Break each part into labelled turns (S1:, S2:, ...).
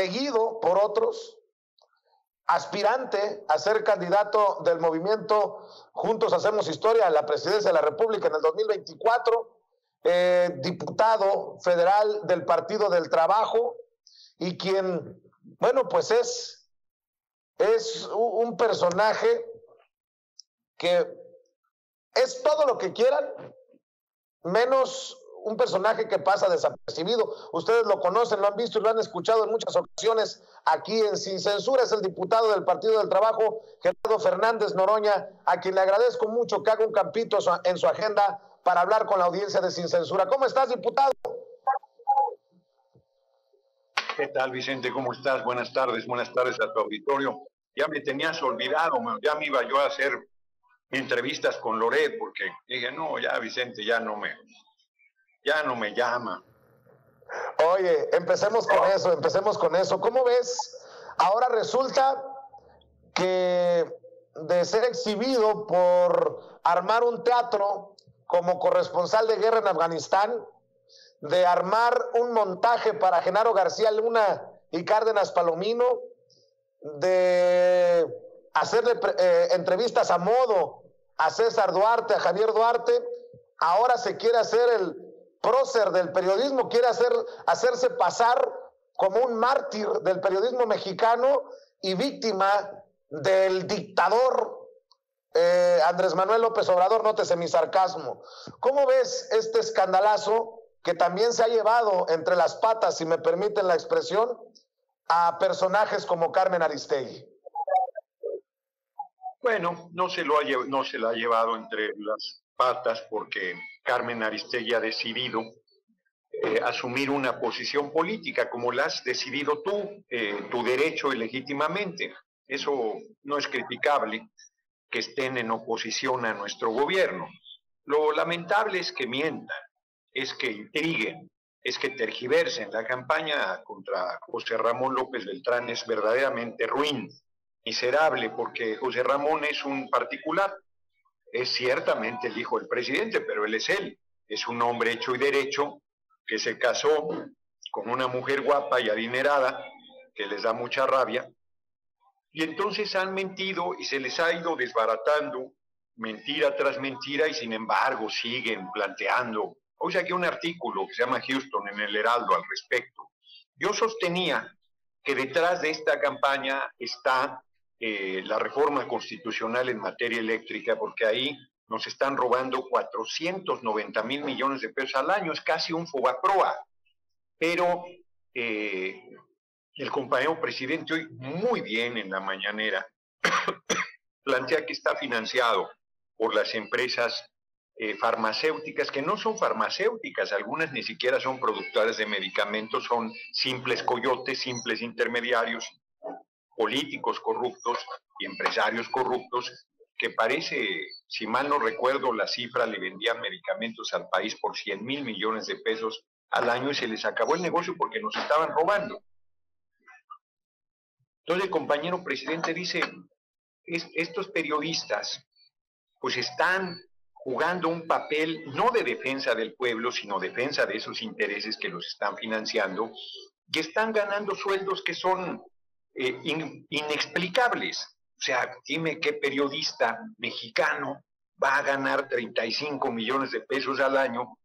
S1: seguido por otros, aspirante a ser candidato del movimiento Juntos Hacemos Historia a la presidencia de la República en el 2024, eh, diputado federal del Partido del Trabajo y quien, bueno, pues es, es un personaje que es todo lo que quieran, menos un personaje que pasa desapercibido. Ustedes lo conocen, lo han visto y lo han escuchado en muchas ocasiones aquí en Sin Censura. Es el diputado del Partido del Trabajo, Gerardo Fernández Noroña, a quien le agradezco mucho que haga un campito en su agenda para hablar con la audiencia de Sin Censura. ¿Cómo estás, diputado?
S2: ¿Qué tal, Vicente? ¿Cómo estás? Buenas tardes, buenas tardes a tu auditorio. Ya me tenías olvidado, ya me iba yo a hacer entrevistas con Loret porque dije, no, ya Vicente ya no me, ya no me llama.
S1: Oye, empecemos con eso, empecemos con eso. ¿Cómo ves? Ahora resulta que de ser exhibido por armar un teatro como corresponsal de guerra en Afganistán, de armar un montaje para Genaro García Luna y Cárdenas Palomino, de hacerle eh, entrevistas a modo a César Duarte, a Javier Duarte, ahora se quiere hacer el prócer del periodismo, quiere hacer, hacerse pasar como un mártir del periodismo mexicano y víctima del dictador eh, Andrés Manuel López Obrador, nótese mi sarcasmo. ¿Cómo ves este escandalazo que también se ha llevado entre las patas, si me permiten la expresión, a personajes como Carmen Aristegui?
S2: Bueno, no se, lo ha, no se la ha llevado entre las patas porque Carmen Aristegui ha decidido eh, asumir una posición política como la has decidido tú, eh, tu derecho y legítimamente. Eso no es criticable que estén en oposición a nuestro gobierno. Lo lamentable es que mientan, es que intriguen, es que tergiversen. La campaña contra José Ramón López Beltrán es verdaderamente ruin, miserable, porque José Ramón es un particular, es ciertamente el hijo del presidente, pero él es él, es un hombre hecho y derecho que se casó con una mujer guapa y adinerada, que les da mucha rabia, y entonces han mentido y se les ha ido desbaratando mentira tras mentira y sin embargo siguen planteando. Hoy saqué un artículo que se llama Houston en el Heraldo al respecto. Yo sostenía que detrás de esta campaña está eh, la reforma constitucional en materia eléctrica, porque ahí nos están robando 490 mil millones de pesos al año, es casi un fobaproa. Pero eh, el compañero presidente hoy muy bien en la mañanera plantea que está financiado por las empresas eh, farmacéuticas, que no son farmacéuticas, algunas ni siquiera son productoras de medicamentos, son simples coyotes, simples intermediarios, políticos corruptos y empresarios corruptos, que parece, si mal no recuerdo, la cifra le vendían medicamentos al país por 100 mil millones de pesos al año y se les acabó el negocio porque nos estaban robando. Entonces el compañero presidente dice, estos periodistas pues están jugando un papel no de defensa del pueblo, sino defensa de esos intereses que los están financiando, y están ganando sueldos que son eh, inexplicables. O sea, dime qué periodista mexicano va a ganar 35 millones de pesos al año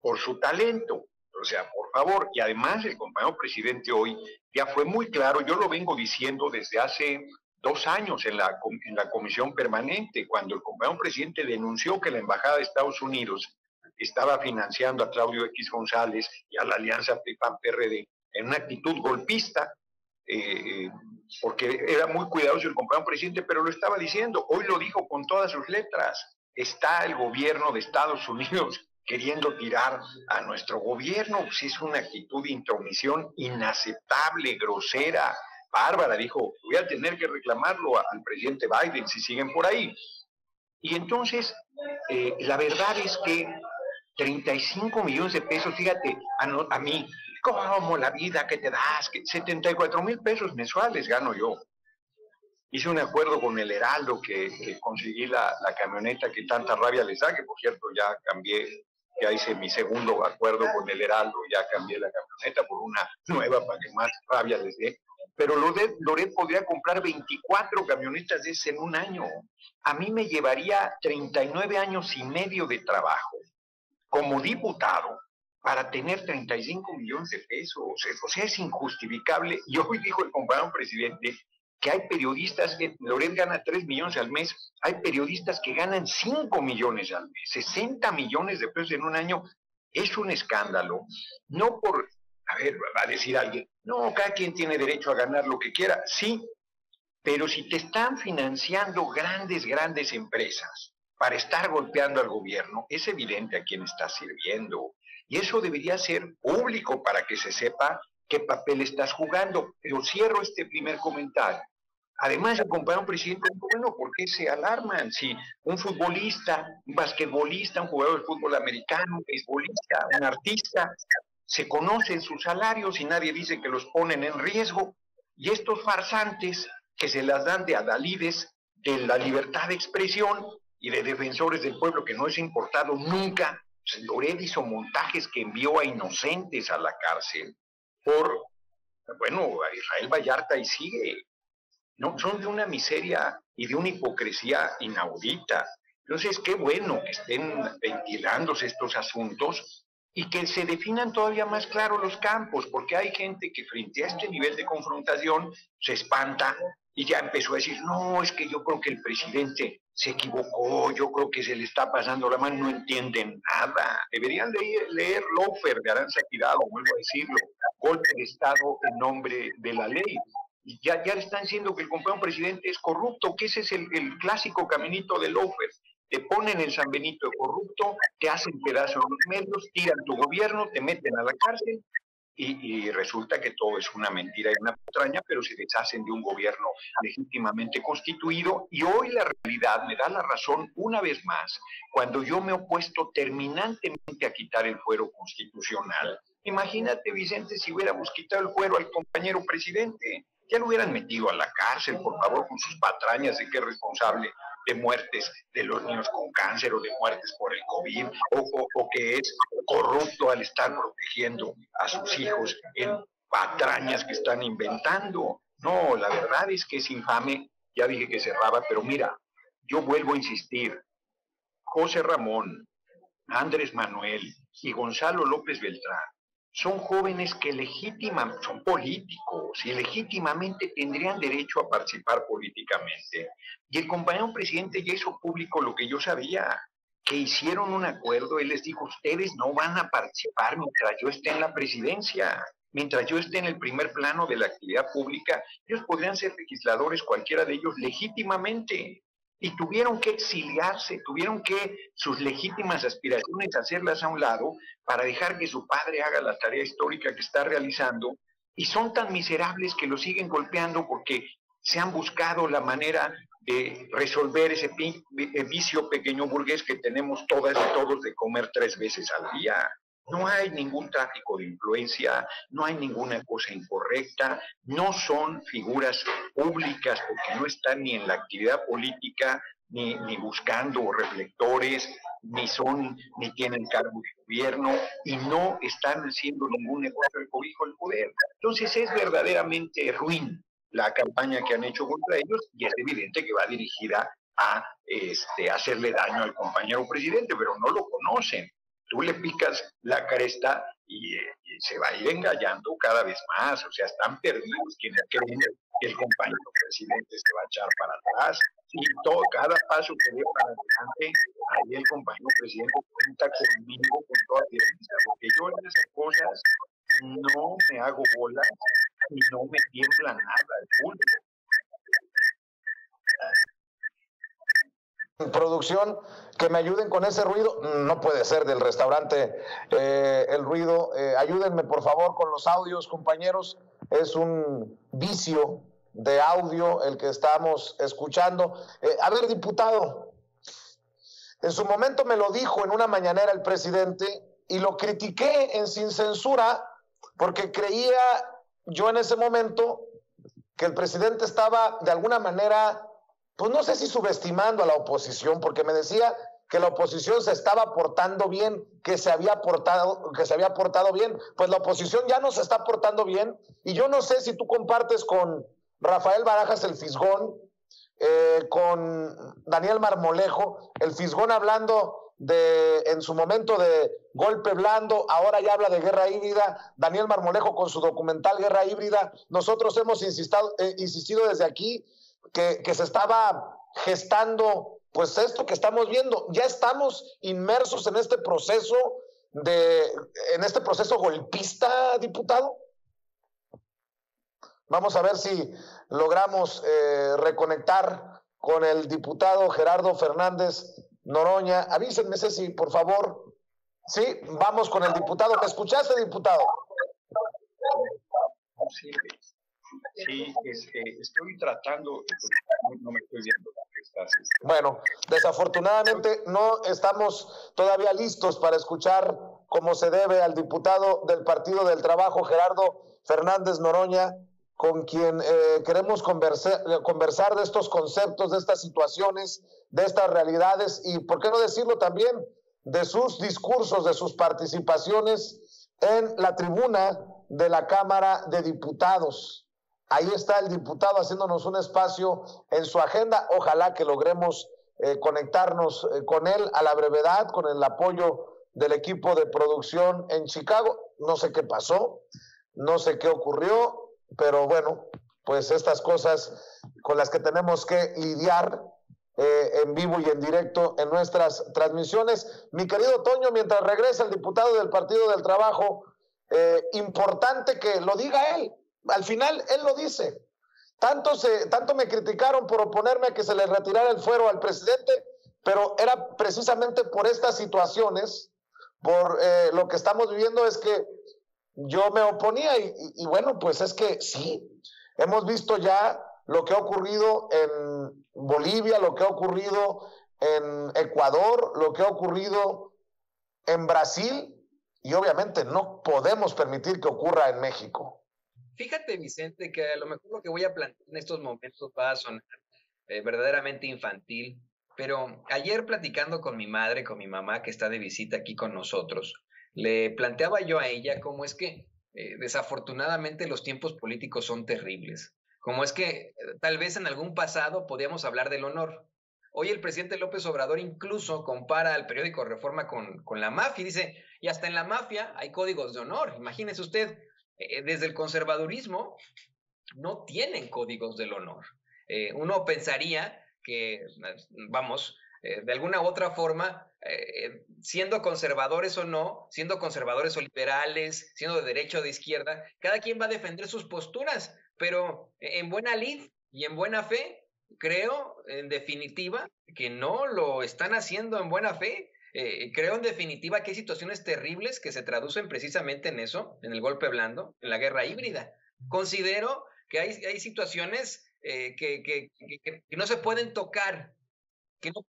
S2: por su talento. O sea, por favor, y además el compañero presidente hoy ya fue muy claro, yo lo vengo diciendo desde hace dos años en la, en la comisión permanente, cuando el compañero presidente denunció que la Embajada de Estados Unidos estaba financiando a Claudio X González y a la Alianza PRI-PAN-PRD en una actitud golpista, eh, porque era muy cuidadoso el compañero presidente, pero lo estaba diciendo, hoy lo dijo con todas sus letras, está el gobierno de Estados Unidos queriendo tirar a nuestro gobierno. Pues es una actitud de intromisión inaceptable, grosera, bárbara. Dijo, voy a tener que reclamarlo al presidente Biden si siguen por ahí. Y entonces, eh, la verdad es que 35 millones de pesos, fíjate, a, a mí, ¿cómo la vida que te das? 74 mil pesos mensuales gano yo. Hice un acuerdo con el Heraldo que, conseguí la, la, camioneta que tanta rabia les da, que por cierto ya cambié ya hice mi segundo acuerdo con el Heraldo, ya cambié la camioneta por una nueva para que más rabia les dé. Pero Loret, podría comprar 24 camionetas de ese en un año. A mí me llevaría 39 años y medio de trabajo como diputado para tener 35 millones de pesos. O sea, es injustificable. Y hoy dijo el compañero presidente que hay periodistas, que Loret gana 3 millones al mes, hay periodistas que ganan 5 millones al mes, 60 millones de pesos en un año. Es un escándalo. No por, a ver, va a decir alguien, no, cada quien tiene derecho a ganar lo que quiera. Sí, pero si te están financiando grandes, grandes empresas para estar golpeando al gobierno, es evidente a quién está sirviendo. Y eso debería ser público para que se sepa qué papel estás jugando. Pero cierro este primer comentario. Además, el compañero presidente, bueno, ¿por qué se alarman? Si un futbolista, un basquetbolista, un jugador de fútbol americano, un beisbolista, un artista, se conocen sus salarios y nadie dice que los ponen en riesgo. Y estos farsantes que se las dan de adalides de la libertad de expresión y de defensores del pueblo que no es importado nunca, Loret hizo montajes que envió a inocentes a la cárcel por, bueno, Israel Vallarta y sigue. No, son de una miseria y de una hipocresía inaudita. Entonces, qué bueno que estén ventilándose estos asuntos y que se definan todavía más claro los campos, porque hay gente que frente a este nivel de confrontación se espanta y ya empezó a decir, no, es que yo creo que el presidente se equivocó, yo creo que se le está pasando la mano, no entienden nada. Deberían leer, leer Lofer de Aranza Tirado, vuelvo a decirlo, golpe de Estado en nombre de la ley. Ya, ya están diciendo que el compañero presidente es corrupto, que ese es el, el clásico caminito de Lofer te ponen en San Benito de corrupto, te hacen pedazos los medios, tiran tu gobierno, te meten a la cárcel y, resulta que todo es una mentira y una patraña, pero se deshacen de un gobierno legítimamente constituido y hoy la realidad me da la razón una vez más, cuando yo me he opuesto terminantemente a quitar el fuero constitucional. Imagínate, Vicente, si hubiéramos quitado el fuero al compañero presidente, ya lo hubieran metido a la cárcel, por favor, con sus patrañas de que es responsable de muertes de los niños con cáncer o de muertes por el COVID, o, que es corrupto al estar protegiendo a sus hijos en patrañas que están inventando. No, la verdad es que es infame. Ya dije que cerraba, pero mira, yo vuelvo a insistir. José Ramón, Andrés Manuel y Gonzalo López Beltrán son jóvenes que legítimamente, son políticos y legítimamente tendrían derecho a participar políticamente. Y el compañero presidente ya hizo público lo que yo sabía, que hicieron un acuerdo, él les dijo, ustedes no van a participar mientras yo esté en la presidencia, mientras yo esté en el primer plano de la actividad pública, ellos podrían ser legisladores, cualquiera de ellos, legítimamente y tuvieron que exiliarse, tuvieron que sus legítimas aspiraciones hacerlas a un lado para dejar que su padre haga la tarea histórica que está realizando y son tan miserables que lo siguen golpeando porque se han buscado la manera de resolver ese vicio pequeño burgués que tenemos todas y todos de comer tres veces al día. No hay ningún tráfico de influencia, no hay ninguna cosa incorrecta, no son figuras públicas porque no están ni en la actividad política, ni, ni buscando reflectores, ni son, ni tienen cargo de gobierno, y no están haciendo ningún negocio de cobijo del poder. Entonces es verdaderamente ruin la campaña que han hecho contra ellos, y es evidente que va dirigida a este, hacerle daño al compañero presidente, pero no lo conocen tú le picas la cresta y, se va a ir engañando cada vez más. O sea, están perdidos quienes creen que el compañero presidente se va a echar para atrás. Y todo, cada paso que dé para adelante, ahí el compañero presidente cuenta conmigo, con toda violencia. Porque yo en esas cosas no me hago bola y no me tiembla nada el público.
S1: Producción que me ayuden con ese ruido. No puede ser del restaurante eh, el ruido. Eh, ayúdenme por favor con los audios, compañeros. Es un vicio de audio el que estamos escuchando. Eh, a ver, diputado, en su momento me lo dijo en una mañanera el presidente y lo critiqué en sin censura porque creía yo en ese momento que el presidente estaba de alguna manera pues no sé si subestimando a la oposición, porque me decía que la oposición se estaba portando bien, que se había portado, que se había portado bien, pues la oposición ya no se está portando bien. Y yo no sé si tú compartes con Rafael Barajas el Fisgón, eh, con Daniel Marmolejo, el Fisgón hablando de en su momento de golpe blando, ahora ya habla de guerra híbrida, Daniel Marmolejo con su documental Guerra híbrida, nosotros hemos eh, insistido desde aquí que, se estaba gestando pues esto que estamos viendo, ya estamos inmersos en este proceso de, en este proceso golpista, diputado. Vamos a ver si logramos eh, reconectar con el diputado Gerardo Fernández Noroña. Avísenme, Ceci, por favor. Sí, vamos con el diputado. ¿Me escuchaste, diputado?
S2: Sí, sí estoy tratando, no me estoy viendo.
S1: Bueno, desafortunadamente no estamos todavía listos para escuchar como se debe al diputado del Partido del Trabajo, Gerardo Fernández Noroña, con quien eh, queremos conversar, conversar de estos conceptos, de estas situaciones, de estas realidades y, ¿por qué no decirlo también, de sus discursos, de sus participaciones en la tribuna de la Cámara de Diputados. Ahí está el diputado haciéndonos un espacio en su agenda. Ojalá que logremos eh, conectarnos eh, con él a la brevedad, con el apoyo del equipo de producción en Chicago. No sé qué pasó, no sé qué ocurrió, pero bueno, pues estas cosas con las que tenemos que lidiar eh, en vivo y en directo en nuestras transmisiones. Mi querido Toño, mientras regresa el diputado del Partido del Trabajo, importante que lo diga él, al final él lo dice. Tanto, se, tanto me criticaron por oponerme a que se le retirara el fuero al presidente, pero era precisamente por estas situaciones, por eh, lo que estamos viviendo, es que yo me oponía y, y, bueno, pues es que sí, hemos visto ya lo que ha ocurrido en Bolivia, lo que ha ocurrido en Ecuador, lo que ha ocurrido en Brasil y obviamente no podemos permitir que ocurra en México.
S3: Fíjate, Vicente, que a lo mejor lo que voy a plantear en estos momentos va a sonar eh, verdaderamente infantil, pero ayer platicando con mi madre, con mi mamá, que está de visita aquí con nosotros, le planteaba yo a ella cómo es que eh, desafortunadamente los tiempos políticos son terribles, como es que tal vez en algún pasado podíamos hablar del honor. Hoy el presidente López Obrador incluso compara al periódico Reforma con, con la mafia y dice, y hasta en la mafia hay códigos de honor. Imagínese usted, eh, desde el conservadurismo no tienen códigos del honor. Eh, uno pensaría que, vamos, eh, de alguna u otra forma, siendo conservadores o no, siendo conservadores o liberales, siendo de derecha o de izquierda, cada quien va a defender sus posturas, pero en buena lid y en buena fe, creo, en definitiva, que no lo están haciendo en buena fe. Eh, creo en definitiva que hay situaciones terribles que se traducen precisamente en eso, en el golpe blando, en la guerra híbrida. Considero que hay, hay situaciones eh, que, que, que, no se pueden tocar, que no,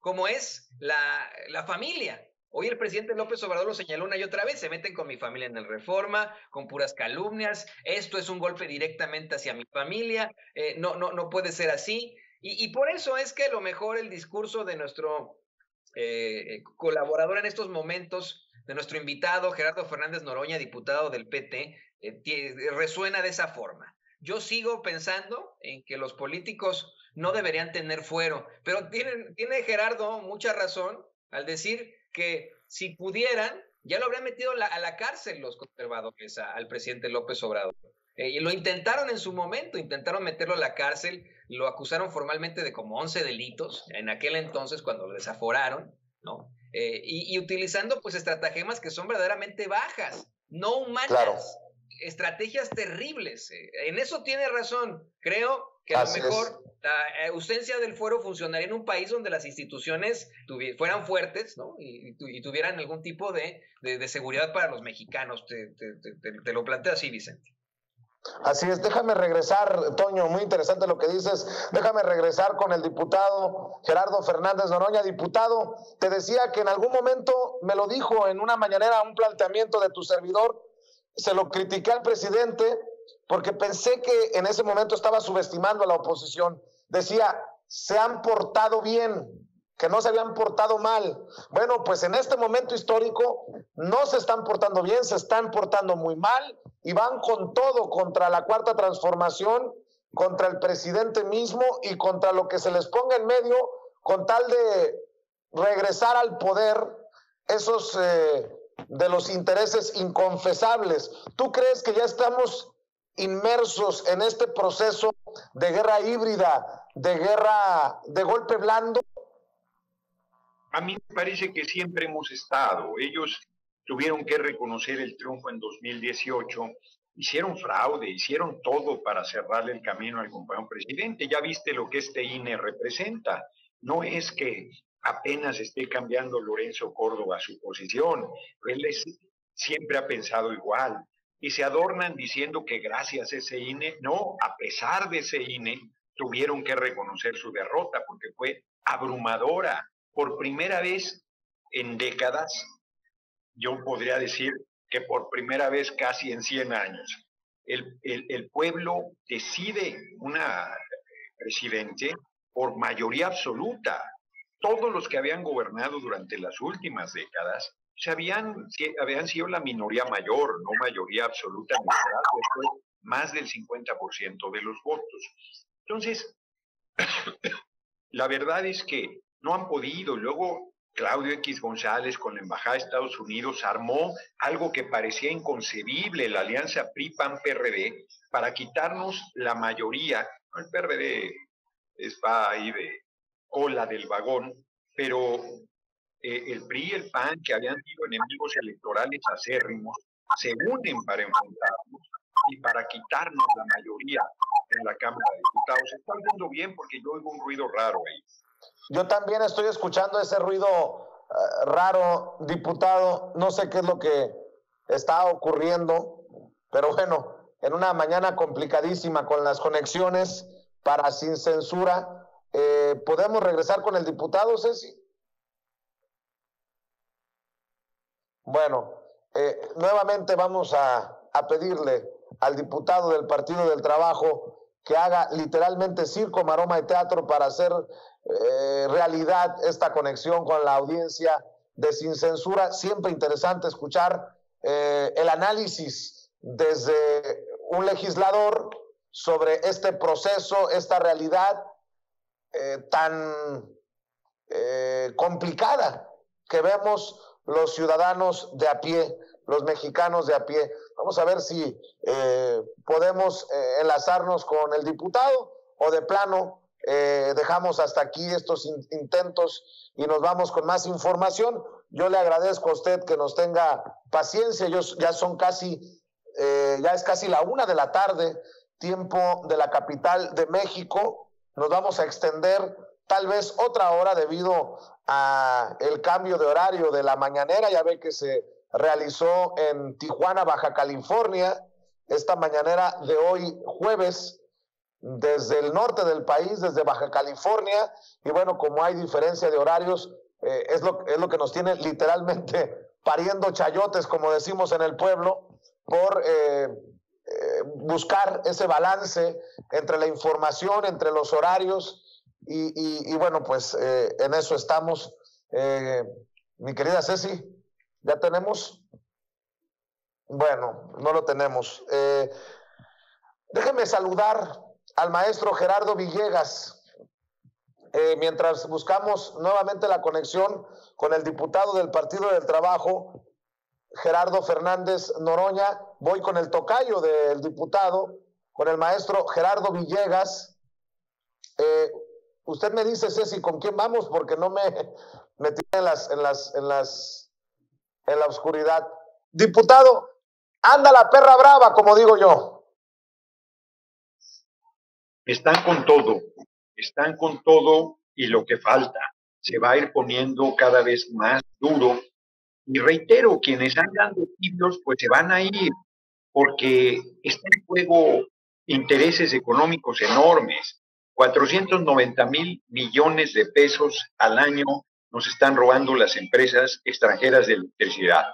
S3: como es la, la familia. Hoy el presidente López Obrador lo señaló una y otra vez, se meten con mi familia en el reforma, con puras calumnias, esto es un golpe directamente hacia mi familia, eh, no, no, no puede ser así. Y, y, por eso es que a lo mejor el discurso de nuestro eh, colaborador en estos momentos de nuestro invitado Gerardo Fernández Noroña, diputado del PT, eh, resuena de esa forma. Yo sigo pensando en que los políticos no deberían tener fuero, pero tiene, tiene Gerardo mucha razón al decir que si pudieran, ya lo habrían metido a la cárcel los conservadores al presidente López Obrador. Eh, y lo intentaron en su momento, intentaron meterlo a la cárcel, lo acusaron formalmente de como 11 delitos en aquel entonces cuando lo desaforaron, ¿no? Eh, y, utilizando pues estratagemas que son verdaderamente bajas, no humanas, estrategias terribles. Eh, en eso tiene razón. Creo que a lo mejor la ausencia del fuero funcionaría en un país donde las instituciones fueran fuertes ¿no? y, tuvieran algún tipo de, de, seguridad para los mexicanos. Te, te lo planteo así, Vicente.
S1: Así es, déjame regresar, Toño, muy interesante lo que dices. Déjame regresar con el diputado Gerardo Fernández Noroña. Diputado, te decía que en algún momento me lo dijo en una mañanera, un planteamiento de tu servidor. Se lo critiqué al presidente porque pensé que en ese momento estaba subestimando a la oposición. Decía, se han portado bien, que no se habían portado mal. Bueno, pues en este momento histórico no se están portando bien, se están portando muy mal y van con todo contra la cuarta transformación, contra el presidente mismo y contra lo que se les ponga en medio con tal de regresar al poder esos eh, de los intereses inconfesables. ¿Tú crees que ya estamos inmersos en este proceso de guerra híbrida, de guerra de golpe blando?
S2: A mí me parece que siempre hemos estado. Ellos tuvieron que reconocer el triunfo en 2018, hicieron fraude, hicieron todo para cerrarle el camino al compañero presidente. Ya viste lo que este INE representa. No es que apenas esté cambiando Lorenzo Córdoba su posición. Él siempre ha pensado igual. Y se adornan diciendo que gracias a ese INE, no, a pesar de ese INE, tuvieron que reconocer su derrota porque fue abrumadora. Por primera vez en décadas, yo podría decir que por primera vez casi en 100 años, el, el pueblo decide una presidente por mayoría absoluta todos los que habían gobernado durante las últimas décadas se habían, habían sido la minoría mayor, no mayoría absoluta, más del 50% de los votos. Entonces, la verdad es que no han podido. Luego, Claudio X González con la Embajada de Estados Unidos armó algo que parecía inconcebible, la alianza PRI-PAN-PRD, para quitarnos la mayoría. El PRD está ahí de, cola del vagón, pero eh, el PRI y el PAN, que habían sido enemigos electorales acérrimos, se unen para enfrentarnos y para quitarnos la mayoría en la Cámara de Diputados. Está oyendo bien porque yo oigo un ruido raro ahí.
S1: Yo también estoy escuchando ese ruido eh, raro, diputado. No sé qué es lo que está ocurriendo, pero bueno, en una mañana complicadísima con las conexiones para sin censura, eh, ¿Podemos regresar con el diputado, Ceci? Bueno, eh, nuevamente vamos a, pedirle al diputado del Partido del Trabajo que haga literalmente circo, maroma y teatro para hacer eh, realidad esta conexión con la audiencia de Sin Censura. Siempre interesante escuchar el análisis desde un legislador sobre este proceso, esta realidad eh, tan eh, complicada que vemos los ciudadanos de a pie, los mexicanos de a pie. Vamos a ver si eh, podemos enlazarnos con el diputado o de plano dejamos hasta aquí estos intentos y nos vamos con más información. Yo le agradezco a usted que nos tenga paciencia. Ya son casi, ya es casi la una de la tarde, tiempo de la capital de México nos vamos a extender tal vez otra hora debido a el cambio de horario de la mañanera. Ya ve que se realizó en Tijuana, Baja California, esta mañanera de hoy jueves desde el norte del país, desde Baja California, y bueno, como hay diferencia de horarios, eh, es, lo, es lo que nos tiene literalmente pariendo chayotes, como decimos en el pueblo, por eh, eh, buscar ese balance entre la información, entre los horarios y, bueno, pues eh, en eso estamos. Eh, mi querida Ceci, ¿ya tenemos? Bueno, no lo tenemos. déjeme saludar al maestro Gerardo Villegas. mientras buscamos nuevamente la conexión con el diputado del Partido del Trabajo, Gerardo Fernández Noroña, voy con el tocayo del diputado, con el maestro Gerardo Villegas. Eh, usted me dice, Ceci, ¿con quién vamos? Porque no me metí en las, en las, en las, en la oscuridad. Diputado, anda la perra brava, como digo yo.
S2: Están con todo, están con todo y lo que falta se va a ir poniendo cada vez más duro y reitero, quienes andan de tibios, pues se van a ir, porque están en juego intereses económicos enormes. 490 mil millones de pesos al año nos están robando las empresas extranjeras de electricidad.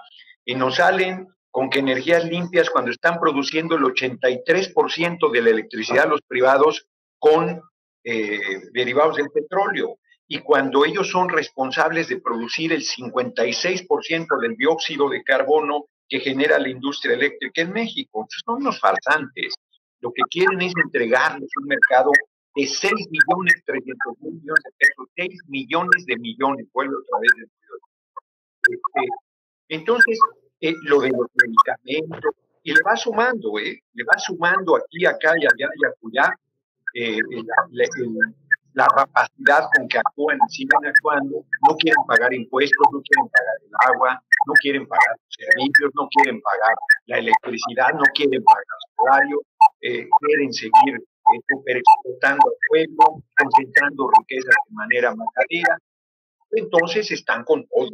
S2: Y nos salen con que energías limpias, cuando están produciendo el 83% de la electricidad los privados con eh, derivados del petróleo. y cuando ellos son responsables de producir el 56% del dióxido de carbono que genera la industria eléctrica en México. Son unos farsantes. Lo que quieren es entregarnos un mercado de 6 millones 300 mil millones de pesos, 6 millones de millones, vuelvo otra vez. Este, entonces, eh, lo de los medicamentos, y le va sumando, ¿eh? le va sumando aquí, acá y allá y acullá, eh, la rapacidad con que actúan siguen actuando, no quieren pagar impuestos, no quieren pagar el agua, no quieren pagar los servicios, no quieren pagar la electricidad, no quieren pagar el salario, eh, quieren seguir explotando al pueblo, concentrando riquezas de manera matadera. Entonces están con todo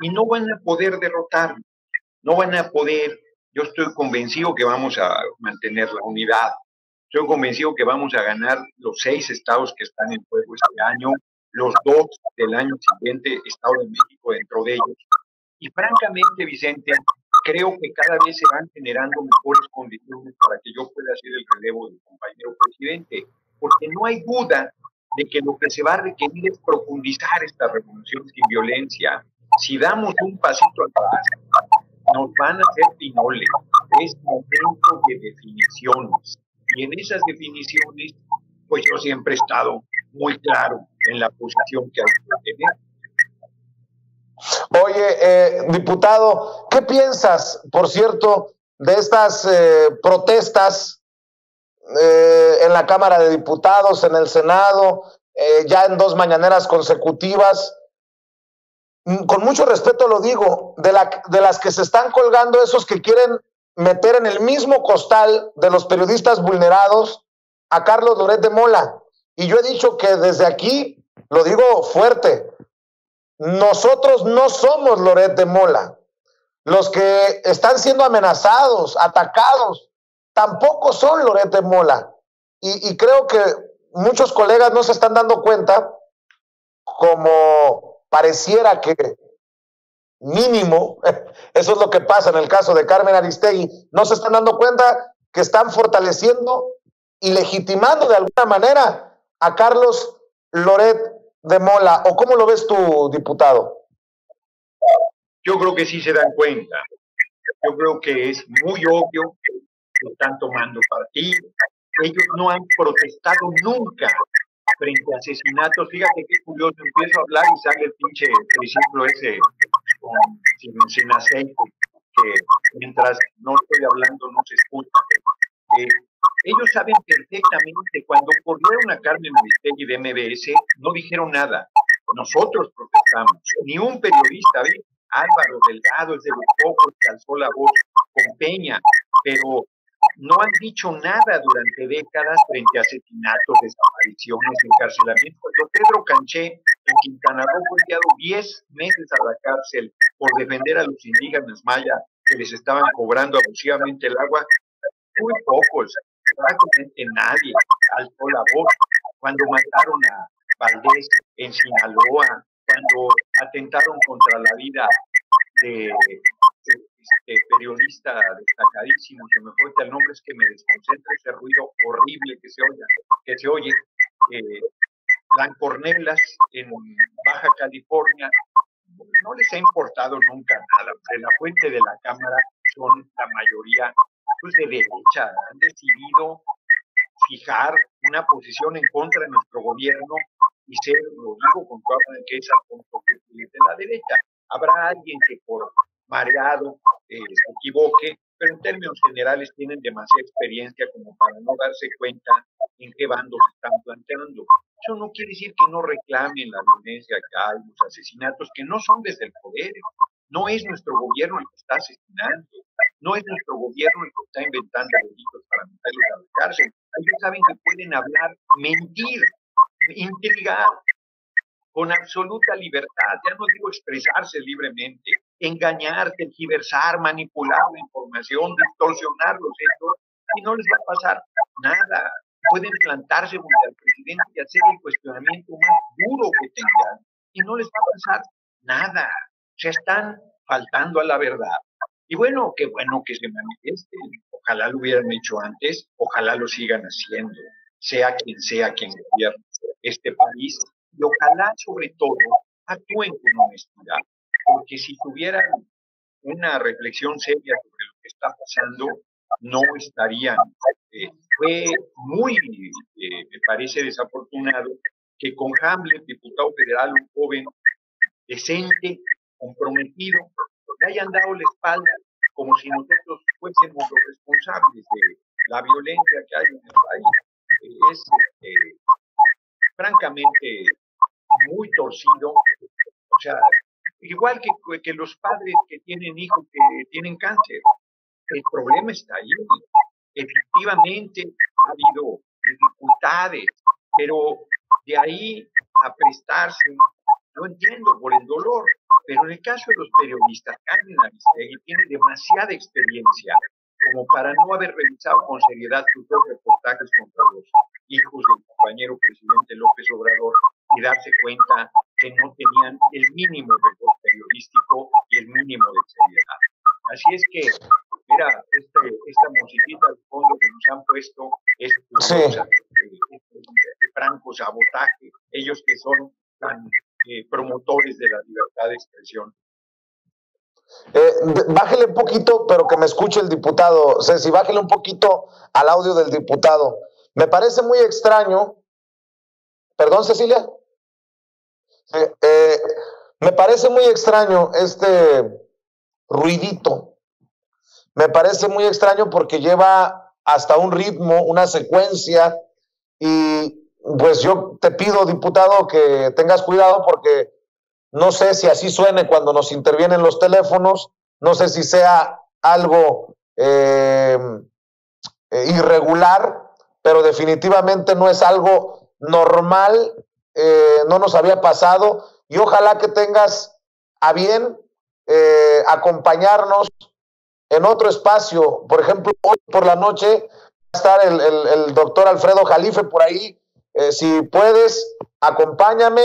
S2: y no van a poder derrotarlo, no van a poder. Yo estoy convencido que vamos a mantener la unidad, Estoy convencido que vamos a ganar los seis estados que están en juego este año, los dos del año siguiente, Estado de México dentro de ellos. Y francamente, Vicente, creo que cada vez se van generando mejores condiciones para que yo pueda hacer el relevo del compañero presidente, porque no hay duda de que lo que se va a requerir es profundizar esta revolución sin violencia. Si damos un pasito atrás, nos van a hacer pinoles. Es momento de definiciones. Y en esas definiciones, pues yo siempre he estado muy claro en la posición que hay que
S1: tener. Oye, eh, diputado, ¿qué piensas, por cierto, de estas eh, protestas eh, en la Cámara de Diputados, en el Senado, ya en dos mañaneras consecutivas? Mm, con mucho respeto lo digo, de, de las que se están colgando esos que quieren meter en el mismo costal de los periodistas vulnerados a Carlos Loret de Mola. Y yo he dicho que desde aquí, lo digo fuerte, nosotros no somos Loret de Mola. Los que están siendo amenazados, atacados, tampoco son Loret de Mola. Y, y creo que muchos colegas no se están dando cuenta, como pareciera que mínimo, eso es lo que pasa en el caso de Carmen Aristegui, no se están dando cuenta que están fortaleciendo y legitimando de alguna manera a Carlos Loret de Mola. ¿O cómo lo ves tú, diputado?
S2: Yo creo que sí se dan cuenta. Yo creo que es muy obvio que están tomando partido. Ellos no han protestado nunca frente a asesinatos. Fíjate qué curioso, empiezo a hablar y sale el pinche triciclo ese sin, aceite, que mientras no estoy hablando no se escucha. Eh, ellos saben perfectamente, cuando ocurrieron a Carmen Aristegui de MBS, no dijeron nada. Nosotros protestamos. Ni un periodista. Álvaro Delgado es de los pocos que alzó la voz con Peña, pero no han dicho nada durante décadas frente a asesinatos, desapariciones, encarcelamientos. Pedro Canché en Quintana Roo fue enviado 10 meses a la cárcel por defender a los indígenas maya que les estaban cobrando abusivamente el agua. Muy pocos, prácticamente nadie alzó la voz cuando mataron a Valdés en Sinaloa, cuando atentaron contra la vida de este, periodista destacadísimo, que me falta el nombre, es que me desconcentra ese ruido horrible que se oye, que se oye. Eh, Blancornelas en Baja California, no les ha importado nunca nada. De la fuente de la Cámara son la mayoría pues, de derecha, han decidido fijar una posición en contra de nuestro gobierno y ser, lo digo con toda franqueza, de la derecha. Habrá alguien que por mareado eh, se equivoque, pero en términos generales tienen demasiada experiencia como para no darse cuenta en qué bando se están planteando. Eso no quiere decir que no reclamen la violencia que hay, los asesinatos, que no son desde el poder. No es nuestro gobierno el que está asesinando, no es nuestro gobierno el que está inventando delitos para meterlos a la cárcel. Ellos saben que pueden hablar, mentir, intrigar, con absoluta libertad, ya no digo expresarse libremente, engañar, tergiversar, manipular la información, distorsionar los hechos, y no les va a pasar nada. Pueden plantarse frente al presidente y hacer el cuestionamiento más duro que tengan, y no les va a pasar nada. Se están faltando a la verdad. Y bueno, qué bueno que se manifiesten. Ojalá lo hubieran hecho antes, ojalá lo sigan haciendo, sea quien sea quien gobierne este país y ojalá sobre todo actúen con honestidad, porque si tuvieran una reflexión seria sobre lo que está pasando, no estarían. Eh, fue muy, eh, me parece desafortunado, que con Hamlet, diputado federal, un joven decente, comprometido, le hayan dado la espalda como si nosotros fuésemos los responsables de la violencia que hay en el país. Eh, es eh, francamente muy torcido. O sea, igual que, que los padres que tienen hijos que tienen cáncer, el problema está ahí. Efectivamente ha habido dificultades, pero de ahí a prestarse, no entiendo por el dolor, pero en el caso de los periodistas, Carmen Aristegui tiene demasiada experiencia como para no haber revisado con seriedad sus dos reportajes contra los hijos del compañero presidente López Obrador y darse cuenta que no tenían el mínimo rigor periodístico y el mínimo de seriedad. Así es que, mira, este, esta musiquita de fondo que nos han puesto es sí. Eh, de franco sabotaje, ellos que son tan eh, promotores de la libertad de expresión.
S1: Eh, bájele un poquito, pero que me escuche el diputado. Ceci, bájele un poquito al audio del diputado. Me parece muy extraño. Perdón, Cecilia. Eh, me parece muy extraño este ruidito. Me parece muy extraño porque lleva hasta un ritmo, una secuencia y pues yo te pido, diputado, que tengas cuidado porque no sé si así suene cuando nos intervienen los teléfonos, no sé si sea algo eh, eh, irregular, pero definitivamente no es algo normal, eh, no nos había pasado y ojalá que tengas a bien acompañarnos en otro espacio. Por ejemplo, hoy por la noche va a estar el, el doctor Alfredo Jalife por ahí. Si puedes, acompáñame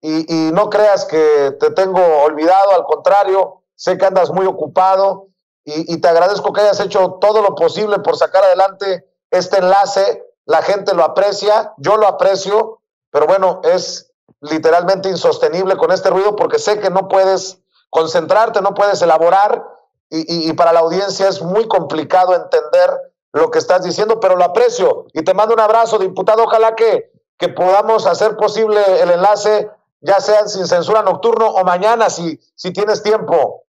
S1: y, no creas que te tengo olvidado, al contrario, sé que andas muy ocupado y, te agradezco que hayas hecho todo lo posible por sacar adelante este enlace. La gente lo aprecia, yo lo aprecio, pero bueno, es literalmente insostenible con este ruido porque sé que no puedes concentrarte, no puedes elaborar y, y, para la audiencia es muy complicado entender lo que estás diciendo, pero lo aprecio y te mando un abrazo, diputado. Ojalá que, que podamos hacer posible el enlace ya sean sin censura nocturno o mañana si, si tienes tiempo.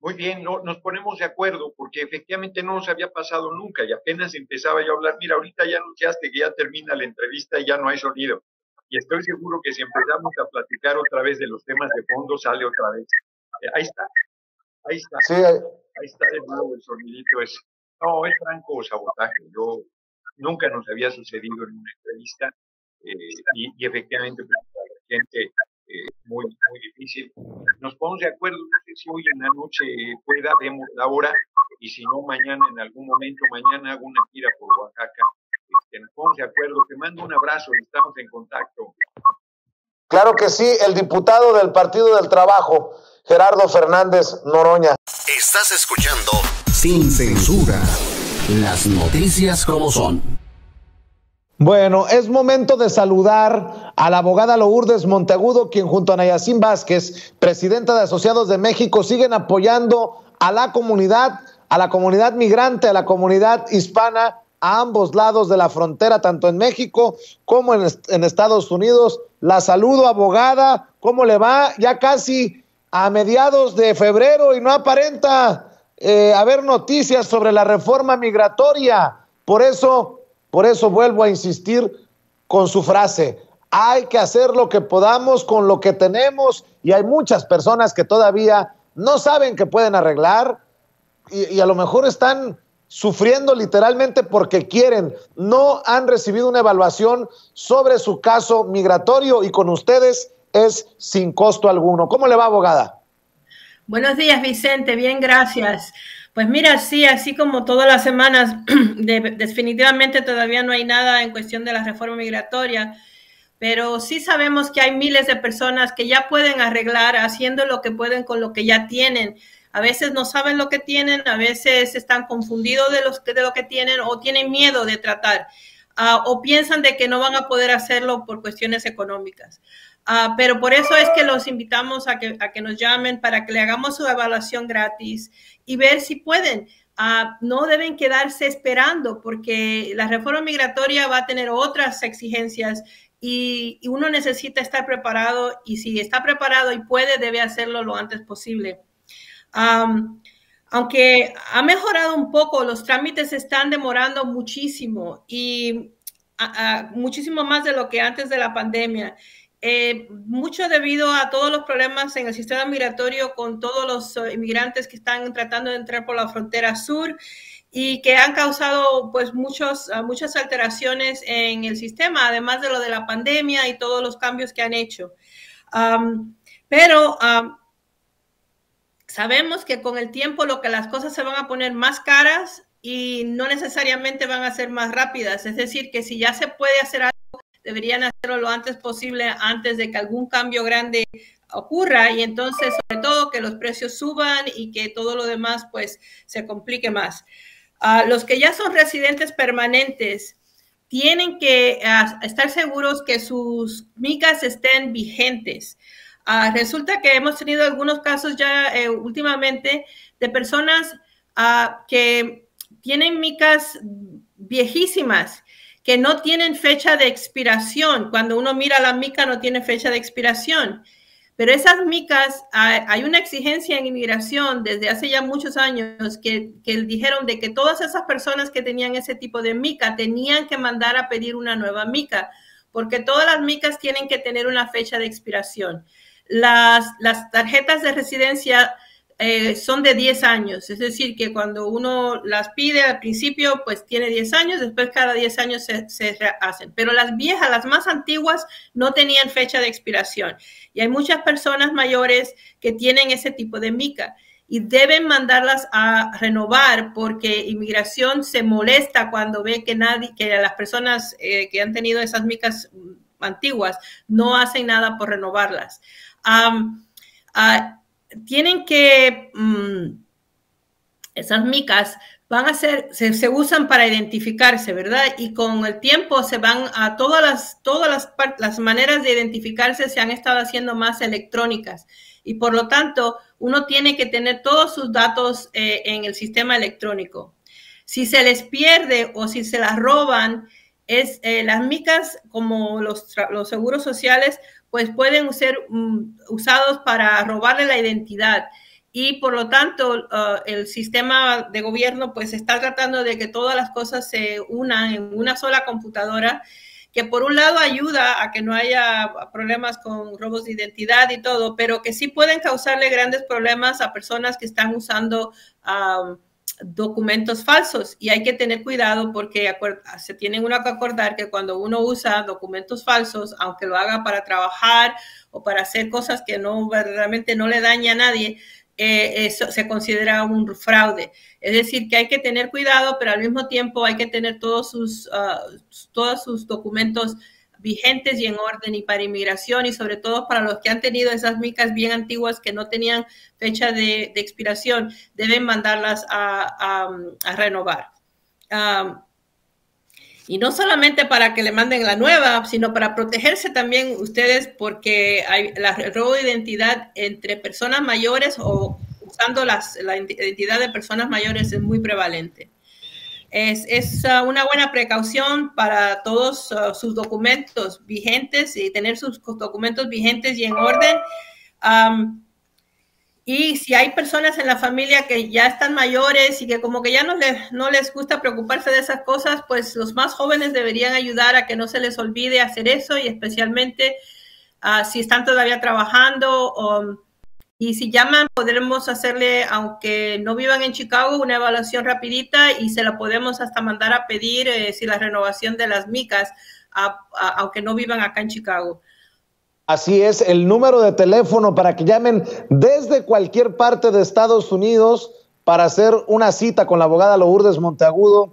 S2: Muy bien, no, nos ponemos de acuerdo porque efectivamente no nos había pasado nunca y apenas empezaba yo a hablar, mira, ahorita ya anunciaste que ya termina la entrevista y ya no hay sonido. Y estoy seguro que si empezamos a platicar otra vez de los temas de fondo, sale otra vez. Eh, ahí está, ahí está. Sí, ahí está de nuevo el sonidito es No, es franco sabotaje. Yo nunca nos había sucedido en una entrevista eh, y, efectivamente pues, gente eh, muy, muy difícil. Nos ponemos de acuerdo, sé si hoy en la noche pueda, vemos la hora, y si no, mañana en algún momento, mañana hago una gira por Oaxaca. Este, nos ponemos de acuerdo, te mando un abrazo y estamos en contacto.
S1: Claro que sí, el diputado del Partido del Trabajo, Gerardo Fernández Noroña.
S4: Estás escuchando Sin Censura, las noticias como son.
S1: Bueno, es momento de saludar a la abogada Lourdes Monteagudo, quien junto a Nayacín Vázquez, presidenta de Asociados de México, siguen apoyando a la comunidad, a la comunidad migrante, a la comunidad hispana, a ambos lados de la frontera, tanto en México como en, Estados Unidos. La saludo, abogada, ¿cómo le va? Ya casi a mediados de febrero y no aparenta eh, haber noticias sobre la reforma migratoria. Por eso por eso vuelvo a insistir con su frase, hay que hacer lo que podamos con lo que tenemos y hay muchas personas que todavía no saben que pueden arreglar y, a lo mejor están sufriendo literalmente porque quieren, no han recibido una evaluación sobre su caso migratorio y con ustedes es sin costo alguno. ¿Cómo le va, abogada?
S5: Buenos días, Vicente. Bien, gracias. Pues mira, sí, así como todas las semanas, definitivamente todavía no hay nada en cuestión de la reforma migratoria, pero sí sabemos que hay miles de personas que ya pueden arreglar haciendo lo que pueden con lo que ya tienen. A veces no saben lo que tienen, a veces están confundidos de, los, de lo que tienen o tienen miedo de tratar. ah, o piensan de que no van a poder hacerlo por cuestiones económicas. Ah, pero por eso es que los invitamos a que, nos llamen para que le hagamos su evaluación gratis y ver si pueden. Ah, no deben quedarse esperando porque la reforma migratoria va a tener otras exigencias y, uno necesita estar preparado y si está preparado y puede, debe hacerlo lo antes posible. Aunque ha mejorado un poco, los trámites están demorando muchísimo y muchísimo más de lo que antes de la pandemia. Eh, mucho debido a todos los problemas en el sistema migratorio con todos los eh, inmigrantes que están tratando de entrar por la frontera sur y que han causado pues muchos, ah, muchas alteraciones en el sistema, además de lo de la pandemia y todos los cambios que han hecho. pero sabemos que con el tiempo lo que las cosas se van a poner más caras y no necesariamente van a ser más rápidas. Es decir, que si ya se puede hacer algo, deberían hacerlo lo antes posible antes de que algún cambio grande ocurra y entonces sobre todo que los precios suban y que todo lo demás pues se complique más los que ya son residentes permanentes tienen que ah, estar seguros que sus micas estén vigentes. Ah, resulta que hemos tenido algunos casos ya eh, últimamente de personas ah, que tienen micas viejísimas que no tienen fecha de expiración. Cuando uno mira la mica no tiene fecha de expiración. Pero esas micas, hay una exigencia en inmigración desde hace ya muchos años que, dijeron de que todas esas personas que tenían ese tipo de mica tenían que mandar a pedir una nueva mica, porque todas las micas tienen que tener una fecha de expiración. Las, las tarjetas de residencia eh, son de 10 años, es decir, que cuando uno las pide al principio, pues tiene 10 años, después cada 10 años se, hacen. Pero las viejas, las más antiguas, no tenían fecha de expiración. Y hay muchas personas mayores que tienen ese tipo de mica y deben mandarlas a renovar porque inmigración se molesta cuando ve que nadie, que las personas eh, que han tenido esas micas antiguas no hacen nada por renovarlas. Tienen que, mm, esas micas van a ser, se, usan para identificarse, ¿verdad? Y con el tiempo se van a todas las, todas las, las maneras de identificarse se han estado haciendo más electrónicas. Y por lo tanto, uno tiene que tener todos sus datos eh, en el sistema electrónico. Si se les pierde o si se las roban, es, eh, las micas, como los, los seguros sociales, pues pueden ser mm, usados para robarle la identidad. Y por lo tanto, uh, el sistema de gobierno pues está tratando de que todas las cosas se unan en una sola computadora, que por un lado ayuda a que no haya problemas con robos de identidad y todo, pero que sí pueden causarle grandes problemas a personas que están usando documentos falsos y hay que tener cuidado porque se tiene uno que acordar que cuando uno usa documentos falsos, aunque lo haga para trabajar o para hacer cosas que no verdaderamente no le daña a nadie, eh, eso se considera un fraude. Es decir, que hay que tener cuidado, pero al mismo tiempo hay que tener todos sus, ah, todos sus documentos vigentes y en orden y para inmigración y sobre todo para los que han tenido esas micas bien antiguas que no tenían fecha de, expiración, deben mandarlas a, renovar. y no solamente para que le manden la nueva, sino para protegerse también ustedes porque hay la robo de identidad entre personas mayores o usando las, la identidad de personas mayores es muy prevalente. Es, uh, una buena precaución para todos uh, sus documentos vigentes y tener sus documentos vigentes y en orden. Um, y si hay personas en la familia que ya están mayores y que como que ya no les, no les gusta preocuparse de esas cosas, pues los más jóvenes deberían ayudar a que no se les olvide hacer eso y especialmente uh, si están todavía trabajando o y si llaman, podremos hacerle, aunque no vivan en Chicago, una evaluación rapidita y se la podemos hasta mandar a pedir eh, si la renovación de las micas, aunque no vivan acá en Chicago.
S1: Así es, el número de teléfono para que llamen desde cualquier parte de Estados Unidos para hacer una cita con la abogada Lourdes Monteagudo